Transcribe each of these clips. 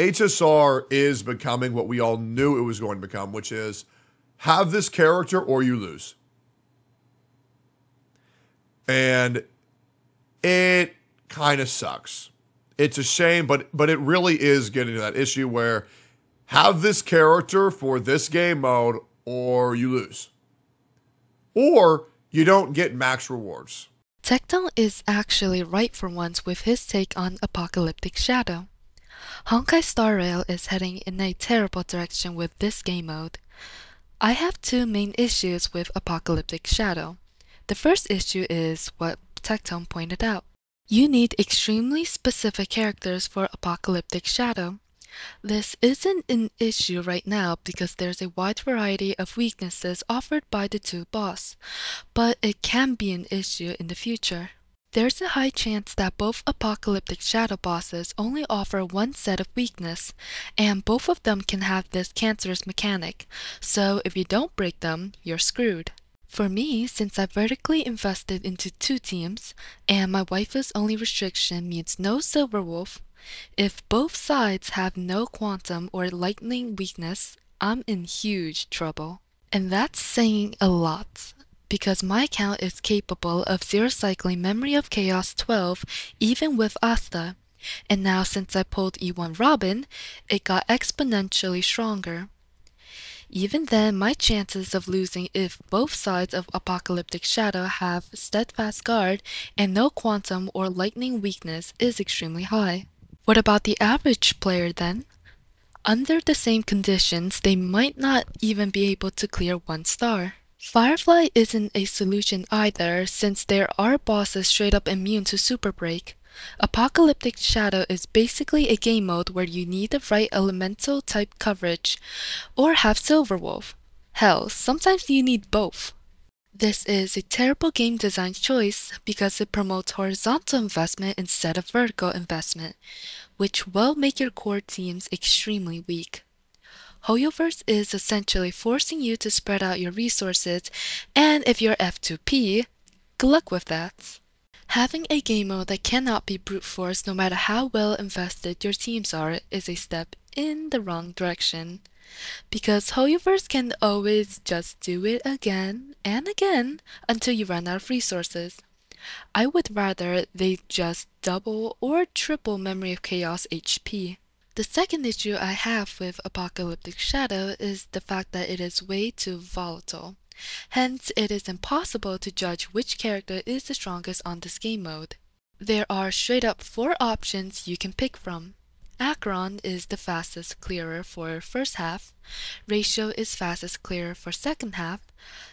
HSR is becoming what we all knew it was going to become, which is have this character or you lose. And it kind of sucks. It's a shame, but but it really is getting to that issue where have this character for this game mode or you lose. Or you don't get max rewards. Tectone is actually right for once with his take on Apocalyptic Shadow. Honkai Star Rail is heading in a terrible direction with this game mode. I have two main issues with Apocalyptic Shadow. The first issue is what Tectone pointed out. You need extremely specific characters for Apocalyptic Shadow. This isn't an issue right now because there's a wide variety of weaknesses offered by the two boss, but it can be an issue in the future. There's a high chance that both apocalyptic shadow bosses only offer one set of weakness, and both of them can have this cancerous mechanic, so if you don't break them, you're screwed. For me, since I vertically invested into two teams, and my waifu's only restriction means no silver wolf, if both sides have no quantum or lightning weakness, I'm in huge trouble. And that's saying a lot because my account is capable of zero cycling Memory of Chaos 12 even with Asta. And now since I pulled E1 Robin, it got exponentially stronger. Even then, my chances of losing if both sides of Apocalyptic Shadow have Steadfast Guard and no Quantum or Lightning weakness is extremely high. What about the average player then? Under the same conditions, they might not even be able to clear one star. Firefly isn't a solution either, since there are bosses straight up immune to Super Break. Apocalyptic Shadow is basically a game mode where you need the right elemental type coverage, or have Silverwolf. Hell, sometimes you need both. This is a terrible game design choice because it promotes horizontal investment instead of vertical investment, which will make your core teams extremely weak. Hoyoverse is essentially forcing you to spread out your resources, and if you're F2P, good luck with that. Having a game mode that cannot be brute forced no matter how well invested your teams are is a step in the wrong direction. Because Hoyoverse can always just do it again and again until you run out of resources. I would rather they just double or triple Memory of Chaos HP. The second issue I have with Apocalyptic Shadow is the fact that it is way too volatile. Hence, it is impossible to judge which character is the strongest on this game mode. There are straight up four options you can pick from. Acheron is the fastest clearer for first half, Ratio is fastest clearer for second half,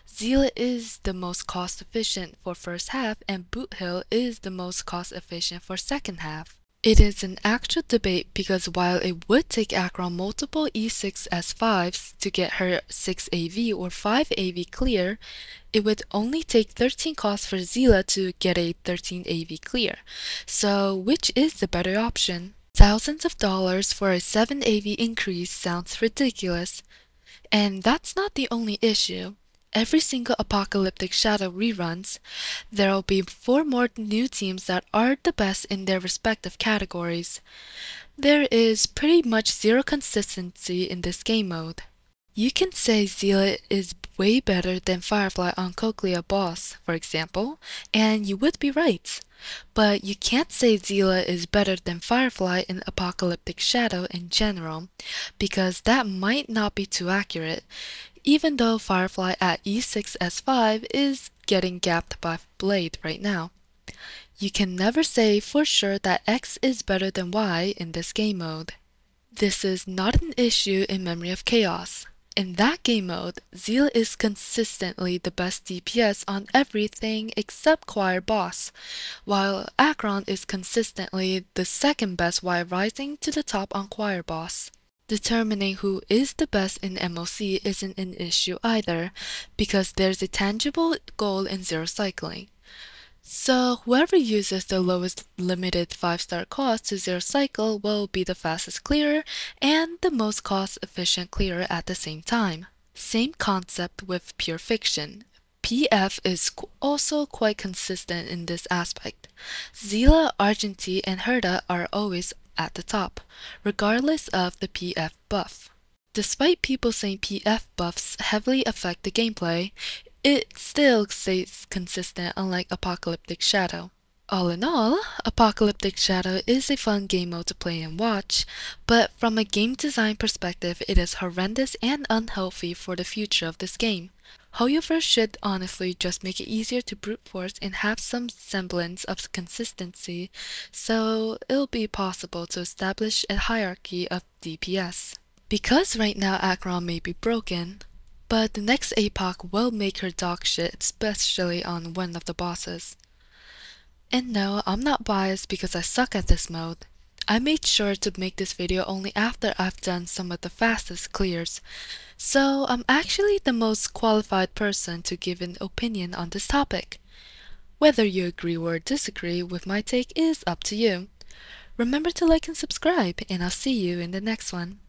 Zealot is the most cost efficient for first half, and Boothill is the most cost efficient for second half. It is an actual debate because while it would take Acheron multiple E6 S5s to get her 6 AV or 5 AV clear, it would only take 13 costs for Zealot to get a 13 AV clear. So which is the better option? Thousands of dollars for a 7 AV increase sounds ridiculous. And that's not the only issue. Every single Apocalyptic Shadow reruns, there'll be four more new teams that are the best in their respective categories. There is pretty much zero consistency in this game mode. You can say Zealot is way better than Firefly on Cocolia Boss, for example, and you would be right. But you can't say Zealot is better than Firefly in Apocalyptic Shadow in general, because that might not be too accurate, even though Firefly at E6S5 is getting gapped by Blade right now. You can never say for sure that X is better than Y in this game mode. This is not an issue in Memory of Chaos. In that game mode, Zeal is consistently the best DPS on everything except Choir Boss, while Acheron is consistently the second best while rising to the top on Choir Boss. Determining who is the best in MOC isn't an issue either, because there's a tangible goal in zero cycling. So whoever uses the lowest limited 5-star cost to zero cycle will be the fastest clearer and the most cost efficient clearer at the same time. Same concept with pure fiction. PF is also quite consistent in this aspect. Zila, Argenti, and Herta are always at the top, regardless of the PF buff. Despite people saying PF buffs heavily affect the gameplay, it still stays consistent unlike Apocalyptic Shadow. All in all, Apocalyptic Shadow is a fun game mode to play and watch, but from a game design perspective, it is horrendous and unhealthy for the future of this game. Hoyoverse should honestly just make it easier to brute force and have some semblance of consistency, so it'll be possible to establish a hierarchy of DPS. Because right now Acheron may be broken, but the next APOC will make her dog shit, especially on one of the bosses. And no, I'm not biased because I suck at this mode. I made sure to make this video only after I've done some of the fastest clears, so I'm actually the most qualified person to give an opinion on this topic. Whether you agree or disagree with my take is up to you. Remember to like and subscribe, and I'll see you in the next one.